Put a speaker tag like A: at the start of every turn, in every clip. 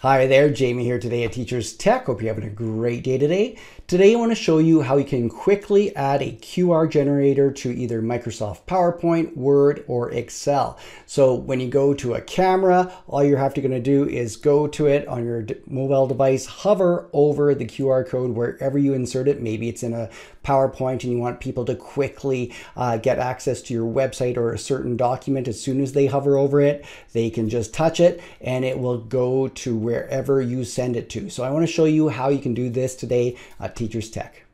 A: Hi there, Jamie here today at Teachers Tech. Hope you're having a great day today. Today I want to show you how you can quickly add a QR generator to either Microsoft PowerPoint, Word, or Excel. So when you go to a camera, all you have to to do is go to it on your mobile device, hover over the QR code wherever you insert it. Maybe it's in a PowerPoint and you want people to quickly uh, get access to your website or a certain document as soon as they hover over it, they can just touch it and it will go to wherever you send it to. So I want to show you how you can do this today at Teachers Tech.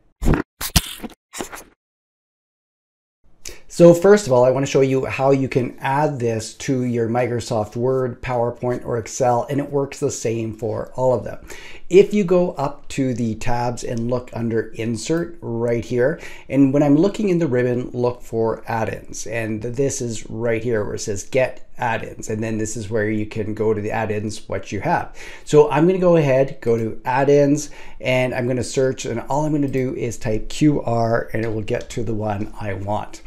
A: So first of all, I want to show you how you can add this to your Microsoft Word, PowerPoint, or Excel, and it works the same for all of them. If you go up to the tabs and look under Insert right here, and when I'm looking in the ribbon, look for add-ins, and this is right here where it says Get add-ins, and then this is where you can go to the add-ins what you have. So I'm going to go ahead, go to add-ins, and I'm going to search, and all I'm going to do is type QR, and it will get to the one I want.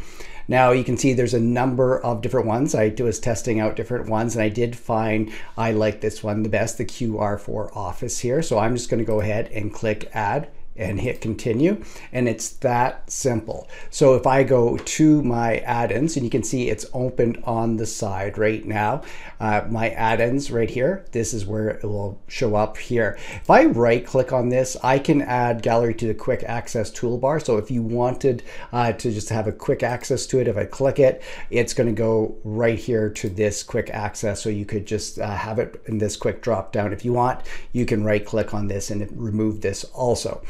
A: Now you can see there's a number of different ones. I was testing out different ones and I did find I like this one the best, the QR for Office here. So I'm just gonna go ahead and click add and hit continue and it's that simple. So if I go to my add-ins and you can see it's opened on the side right now uh, my add-ins right here this is where it will show up here. If I right click on this I can add gallery to the quick access toolbar. So if you wanted uh, to just have a quick access to it if I click it it's going to go right here to this quick access. So you could just uh, have it in this quick drop down if you want. You can right click on this and remove this also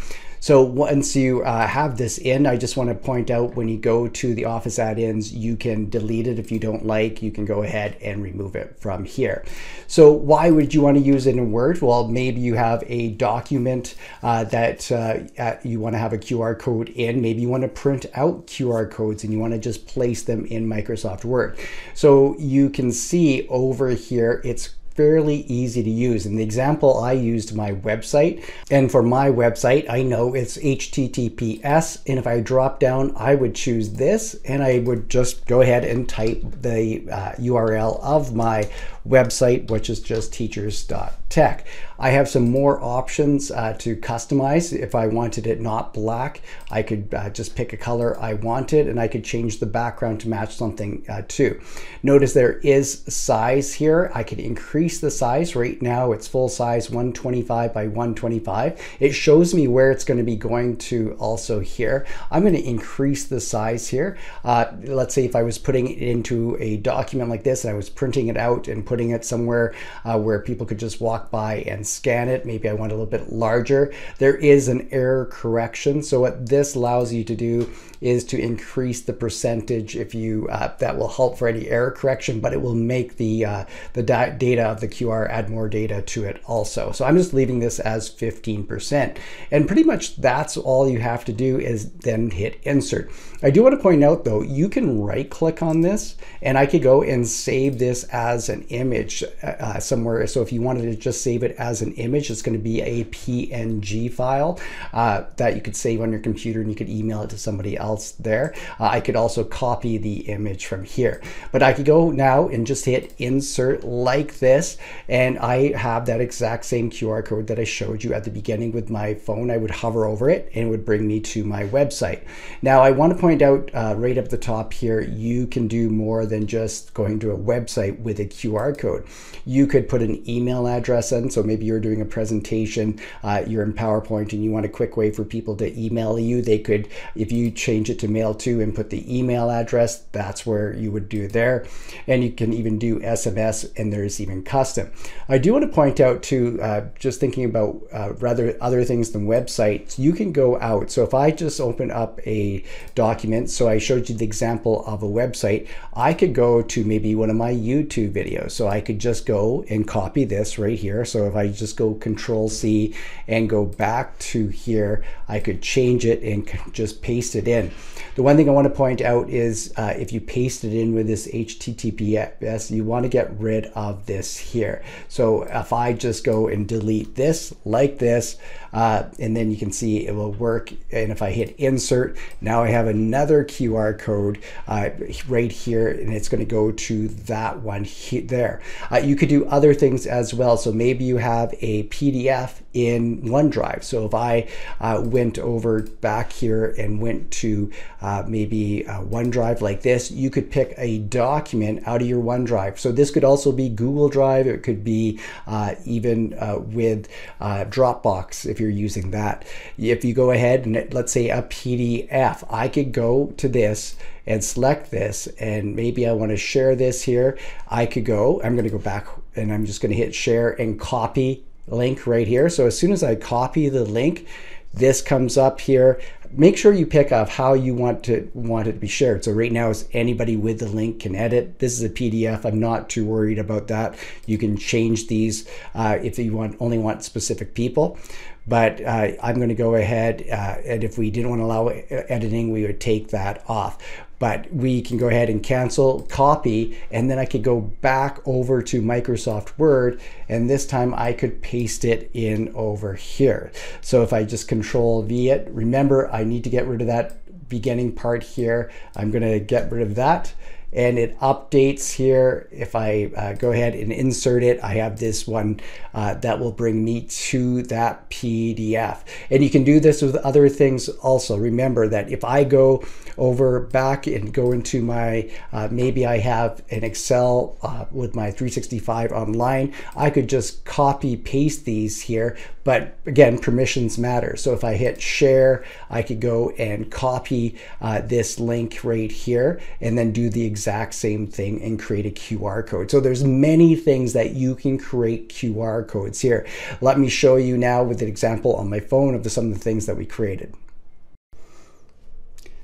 A: so once you uh, have this in, I just want to point out when you go to the Office add-ins, you can delete it if you don't like. You can go ahead and remove it from here. So why would you want to use it in Word? Well, maybe you have a document uh, that uh, you want to have a QR code in. Maybe you want to print out QR codes and you want to just place them in Microsoft Word. So you can see over here, it's fairly easy to use. In the example, I used my website. And for my website, I know it's HTTPS. And if I drop down, I would choose this and I would just go ahead and type the uh, URL of my website, which is just teachers.tech. I have some more options uh, to customize. If I wanted it not black, I could uh, just pick a color I wanted and I could change the background to match something uh, too. Notice there is size here. I could increase the size. Right now it's full size 125 by 125. It shows me where it's going to be going to also here. I'm going to increase the size here. Uh, let's say if I was putting it into a document like this, and I was printing it out and putting putting it somewhere uh, where people could just walk by and scan it. Maybe I want a little bit larger. There is an error correction. So what this allows you to do is to increase the percentage if you uh, that will help for any error correction, but it will make the uh, the data of the QR add more data to it also. So I'm just leaving this as 15%. And pretty much that's all you have to do is then hit insert. I do want to point out though, you can right click on this and I could go and save this as an image uh, uh somewhere. So if you wanted to just save it as an image, it's going to be a PNG file uh, that you could save on your computer and you could email it to somebody else else there. Uh, I could also copy the image from here. But I could go now and just hit insert like this. And I have that exact same QR code that I showed you at the beginning with my phone. I would hover over it and it would bring me to my website. Now I want to point out uh, right up the top here, you can do more than just going to a website with a QR code. You could put an email address in. So maybe you're doing a presentation, uh, you're in PowerPoint and you want a quick way for people to email you. They could, if you change it to mail to and put the email address, that's where you would do there. And you can even do SMS and there's even custom. I do want to point out too, uh, just thinking about uh, rather other things than websites, you can go out. So if I just open up a document, so I showed you the example of a website, I could go to maybe one of my YouTube videos. So I could just go and copy this right here. So if I just go control C and go back to here, I could change it and just paste it in. The one thing I want to point out is uh, if you paste it in with this HTTPS, you want to get rid of this here. So if I just go and delete this like this, uh, and then you can see it will work. And if I hit insert, now I have another QR code uh, right here, and it's going to go to that one there. There. Uh, you could do other things as well. So maybe you have a PDF in OneDrive. So if I uh, went over back here and went to uh, maybe uh, OneDrive like this, you could pick a document out of your OneDrive. So this could also be Google Drive. It could be uh, even uh, with Dropbox if you're using that. If you go ahead and let's say a PDF, I could go to this and select this and maybe I want to share this here. I could go, I'm going to go back and I'm just going to hit share and copy link right here. So as soon as I copy the link, this comes up here. Make sure you pick up how you want to want it to be shared. So right now, is anybody with the link can edit. This is a PDF. I'm not too worried about that. You can change these uh, if you want only want specific people. But uh, I'm going to go ahead uh, and if we didn't want to allow editing, we would take that off but we can go ahead and cancel copy and then I could go back over to Microsoft Word and this time I could paste it in over here. So if I just control V it, remember I need to get rid of that beginning part here. I'm gonna get rid of that and it updates here. If I uh, go ahead and insert it, I have this one uh, that will bring me to that PDF. And you can do this with other things also. Remember that if I go over back and go into my, uh, maybe I have an Excel uh, with my 365 online, I could just copy paste these here. But again, permissions matter. So if I hit share, I could go and copy uh, this link right here and then do the exact same thing and create a QR code. So there's many things that you can create QR codes here. Let me show you now with an example on my phone of the, some of the things that we created.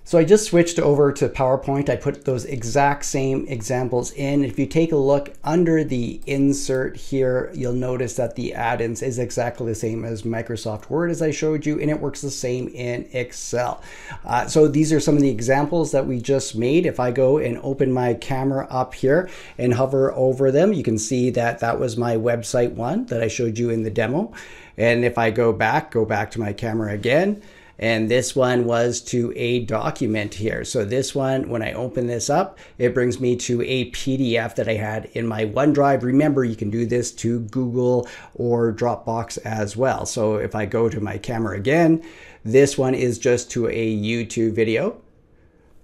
A: So I just switched over to PowerPoint. I put those exact same examples in. If you take a look under the insert here, you'll notice that the add-ins is exactly the same as Microsoft Word as I showed you, and it works the same in Excel. Uh, so these are some of the examples that we just made. If I go and open my camera up here and hover over them, you can see that that was my website one that I showed you in the demo. And if I go back, go back to my camera again, and this one was to a document here. So this one, when I open this up, it brings me to a PDF that I had in my OneDrive. Remember, you can do this to Google or Dropbox as well. So if I go to my camera again, this one is just to a YouTube video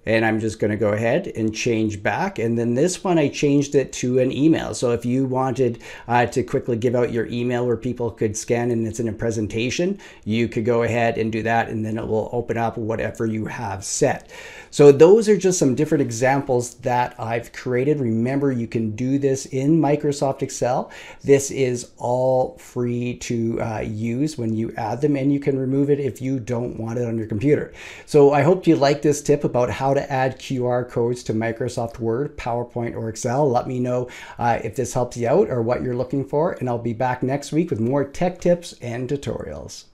A: and I'm just going to go ahead and change back. And then this one, I changed it to an email. So if you wanted uh, to quickly give out your email where people could scan and it's in a presentation, you could go ahead and do that. And then it will open up whatever you have set. So those are just some different examples that I've created. Remember, you can do this in Microsoft Excel. This is all free to uh, use when you add them and you can remove it if you don't want it on your computer. So I hope you like this tip about how to to add QR codes to Microsoft Word, PowerPoint, or Excel. Let me know uh, if this helps you out or what you're looking for, and I'll be back next week with more tech tips and tutorials.